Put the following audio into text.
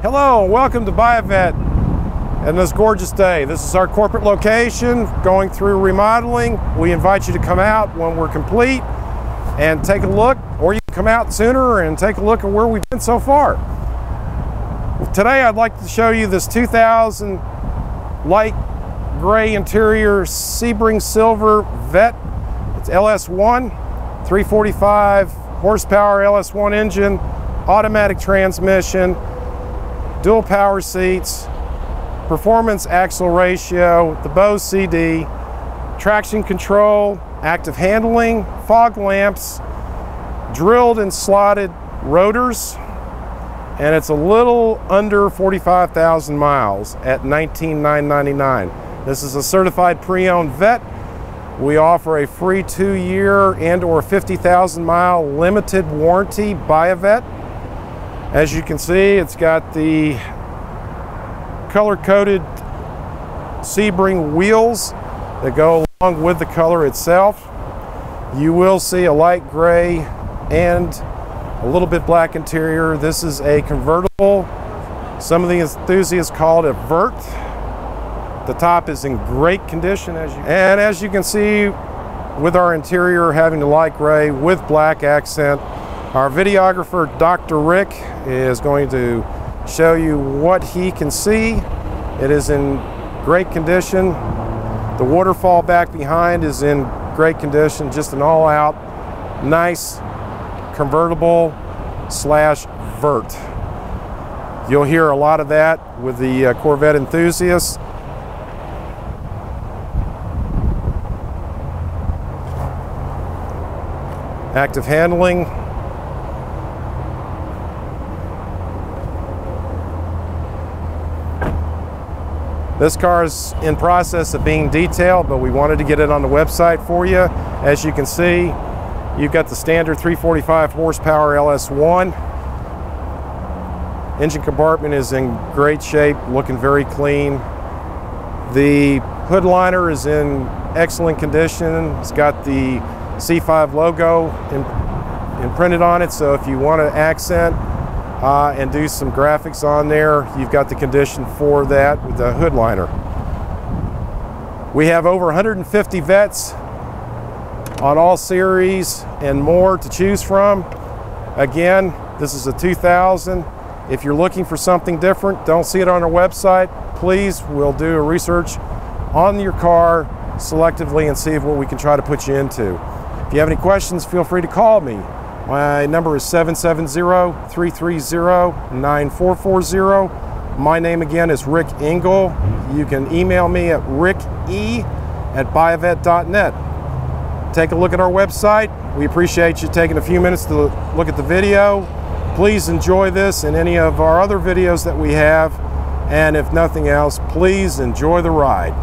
Hello, welcome to Buy a Vette on this gorgeous day. This is our corporate location going through remodeling. We invite you to come out when we're complete and take a look, or you can come out sooner and take a look at where we've been so far. Today I'd like to show you this 2000 light gray interior Sebring Silver Vette. It's LS1, 345 horsepower LS1 engine, automatic transmission, dual power seats, performance axle ratio, the Bose CD, traction control, active handling, fog lamps, drilled and slotted rotors, and it's a little under 45,000 miles at 19,999. This is a certified pre-owned Vette. We offer a free two-year and or 50,000 mile limited warranty Buy a Vette. As you can see, it's got the color-coded Sebring wheels that go along with the color itself. You will see a light gray and a little bit black interior. This is a convertible. Some of the enthusiasts call it a vert. The top is in great condition as you and as you can see with our interior having the light gray with black accent our videographer, Dr. Rick, is going to show you what he can see. It is in great condition. The waterfall back behind is in great condition, just an all-out, nice, convertible slash vert. You'll hear a lot of that with the uh, Corvette enthusiasts. Active handling, This car is in process of being detailed, but we wanted to get it on the website for you. As you can see, you've got the standard 345 horsepower LS1. Engine compartment is in great shape, looking very clean. The hood liner is in excellent condition. It's got the C5 logo imprinted on it, so if you want to accent uh, and do some graphics on there. You've got the condition for that with the hood liner. We have over 150 Vettes on all series and more to choose from. Again, this is a 2000. If you're looking for something different, don't see it on our website, please, we'll do a research on your car selectively and see what we can try to put you into. If you have any questions, feel free to call me. My number is 770-330-9440. My name again is Rick Engel. You can email me at ricke at buyavette.net. Take a look at our website. We appreciate you taking a few minutes to look at the video. Please enjoy this and any of our other videos that we have. And if nothing else, please enjoy the ride.